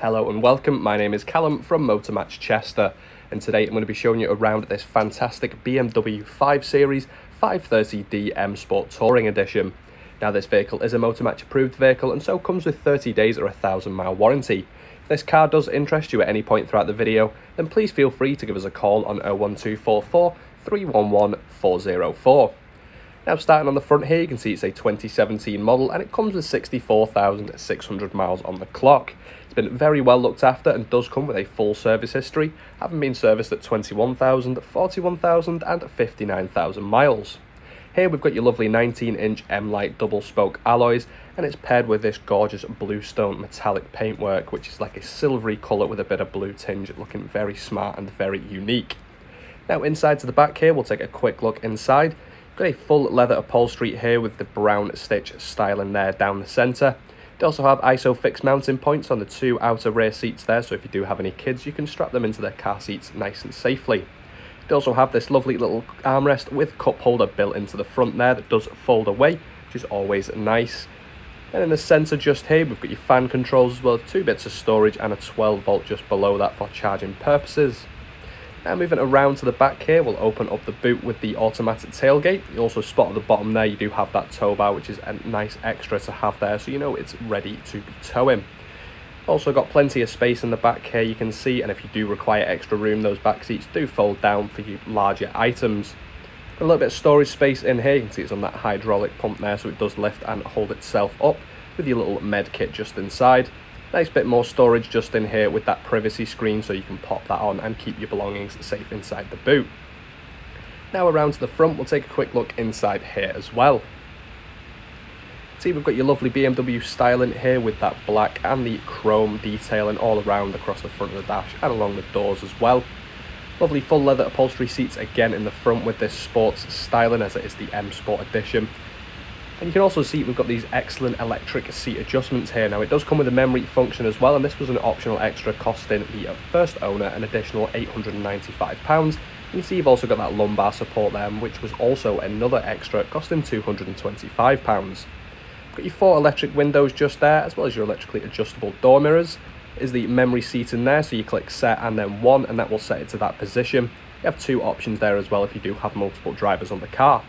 Hello and welcome, my name is Callum from Motormatch Chester and today I'm going to be showing you around this fantastic BMW 5 Series 530D M Sport Touring Edition. Now this vehicle is a Motormatch approved vehicle and so comes with 30 days or a 1000 mile warranty. If this car does interest you at any point throughout the video then please feel free to give us a call on 01244 311 404. Now starting on the front here, you can see it's a 2017 model and it comes with 64,600 miles on the clock. Been very well looked after and does come with a full service history, having been serviced at 21,000, 41,000 and 59,000 miles. Here we've got your lovely 19-inch M-Light double spoke alloys and it's paired with this gorgeous bluestone metallic paintwork which is like a silvery colour with a bit of blue tinge looking very smart and very unique. Now inside to the back here we'll take a quick look inside Got a full leather upholstery here with the brown stitch styling there down the centre. They also have ISOFIX mounting points on the two outer rear seats there, so if you do have any kids, you can strap them into their car seats nice and safely. They also have this lovely little armrest with cup holder built into the front there that does fold away, which is always nice. And in the centre just here, we've got your fan controls as well two bits of storage and a 12 volt just below that for charging purposes. Now moving around to the back here, we'll open up the boot with the automatic tailgate. You also spot at the bottom there, you do have that tow bar, which is a nice extra to have there, so you know it's ready to be towing. Also got plenty of space in the back here, you can see, and if you do require extra room, those back seats do fold down for you larger items. A little bit of storage space in here, you can see it's on that hydraulic pump there, so it does lift and hold itself up with your little med kit just inside. Nice bit more storage just in here with that privacy screen so you can pop that on and keep your belongings safe inside the boot. Now around to the front, we'll take a quick look inside here as well. See, we've got your lovely BMW styling here with that black and the chrome detailing all around across the front of the dash and along the doors as well. Lovely full leather upholstery seats again in the front with this sports styling as it is the M Sport edition. And you can also see we've got these excellent electric seat adjustments here. Now it does come with a memory function as well and this was an optional extra costing the first owner an additional £895. You can see you've also got that lumbar support there which was also another extra costing £225. Got your four electric windows just there as well as your electrically adjustable door mirrors. Is the memory seat in there so you click set and then one and that will set it to that position. You have two options there as well if you do have multiple drivers on the car.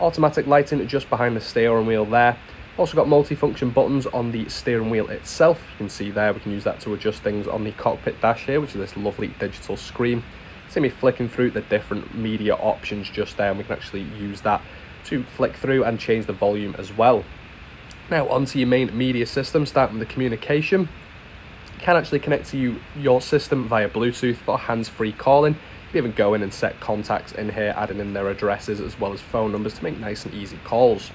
Automatic lighting just behind the steering wheel there. Also got multifunction buttons on the steering wheel itself. You can see there, we can use that to adjust things on the cockpit dash here, which is this lovely digital screen. See me flicking through the different media options just there, and we can actually use that to flick through and change the volume as well. Now onto your main media system, starting with the communication. You can actually connect to you, your system via Bluetooth for hands-free calling you can even go in and set contacts in here, adding in their addresses as well as phone numbers to make nice and easy calls.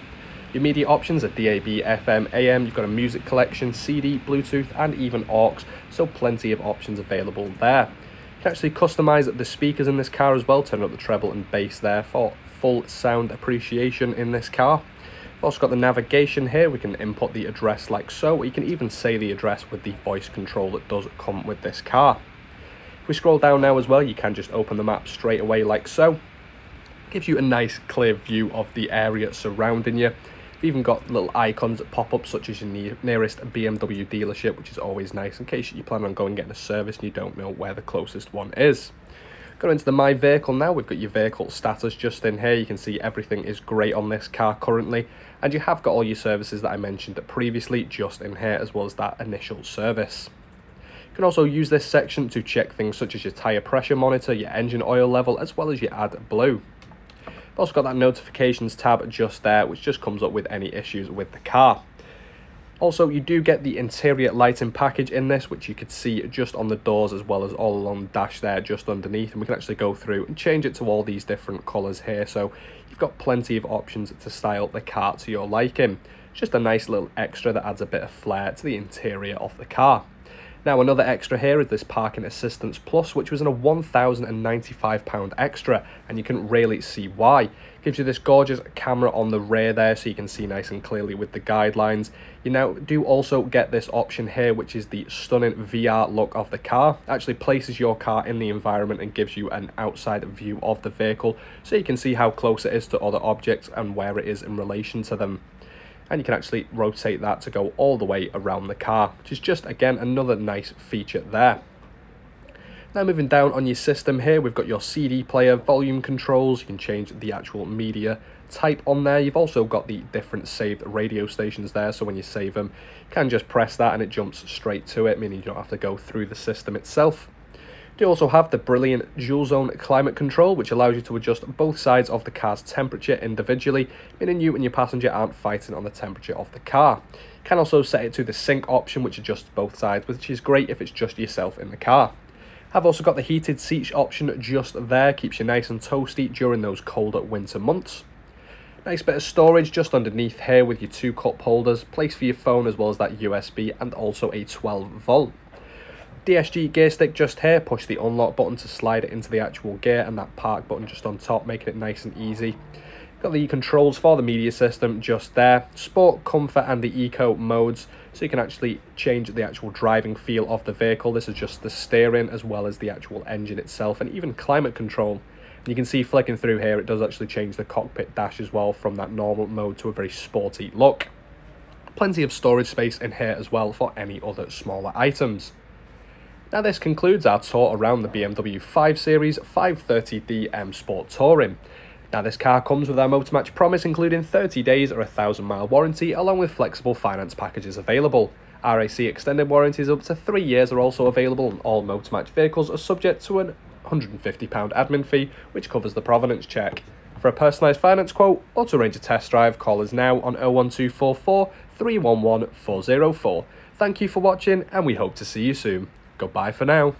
Your media options are DAB, FM, AM, you've got a music collection, CD, Bluetooth and even AUX, so plenty of options available there. You can actually customise the speakers in this car as well, turn up the treble and bass there for full sound appreciation in this car. We've also got the navigation here, we can input the address like so, or you can even say the address with the voice control that does come with this car. If we scroll down now as well, you can just open the map straight away like so. Gives you a nice clear view of the area surrounding you. You've even got little icons that pop up such as your nearest BMW dealership, which is always nice in case you plan on going getting a service and you don't know where the closest one is. Going into the My Vehicle now, we've got your vehicle status just in here. You can see everything is great on this car currently. And you have got all your services that I mentioned previously just in here, as well as that initial service. You can also use this section to check things such as your tyre pressure monitor, your engine oil level, as well as your AdBlue. I've also got that notifications tab just there, which just comes up with any issues with the car. Also, you do get the interior lighting package in this, which you could see just on the doors as well as all along the dash there just underneath. And we can actually go through and change it to all these different colours here. So you've got plenty of options to style the car to your liking. It's just a nice little extra that adds a bit of flair to the interior of the car. Now another extra here is this Parking Assistance Plus, which was in a £1,095 extra, and you can really see why. Gives you this gorgeous camera on the rear there, so you can see nice and clearly with the guidelines. You now do also get this option here, which is the stunning VR look of the car. Actually places your car in the environment and gives you an outside view of the vehicle, so you can see how close it is to other objects and where it is in relation to them. And you can actually rotate that to go all the way around the car, which is just, again, another nice feature there. Now moving down on your system here, we've got your CD player, volume controls, you can change the actual media type on there. You've also got the different saved radio stations there, so when you save them, you can just press that and it jumps straight to it, meaning you don't have to go through the system itself. You also have the brilliant dual zone climate control, which allows you to adjust both sides of the car's temperature individually, meaning you and your passenger aren't fighting on the temperature of the car. You can also set it to the sync option, which adjusts both sides, which is great if it's just yourself in the car. I've also got the heated seats option just there, keeps you nice and toasty during those colder winter months. Nice bit of storage just underneath here with your two cup holders, place for your phone as well as that USB and also a 12 volt. DSG gear stick just here, push the unlock button to slide it into the actual gear and that park button just on top, making it nice and easy. Got the controls for the media system just there. Sport, comfort and the eco modes. So you can actually change the actual driving feel of the vehicle. This is just the steering as well as the actual engine itself and even climate control. You can see flicking through here, it does actually change the cockpit dash as well from that normal mode to a very sporty look. Plenty of storage space in here as well for any other smaller items. Now this concludes our tour around the BMW 5 Series 530D M Sport Touring. Now this car comes with our Motormatch promise including 30 days or a 1000 mile warranty along with flexible finance packages available. RAC extended warranties up to 3 years are also available and all Motormatch vehicles are subject to an £150 admin fee which covers the provenance check. For a personalised finance quote or to arrange a test drive, call us now on 01244 311 404. Thank you for watching and we hope to see you soon. Goodbye for now.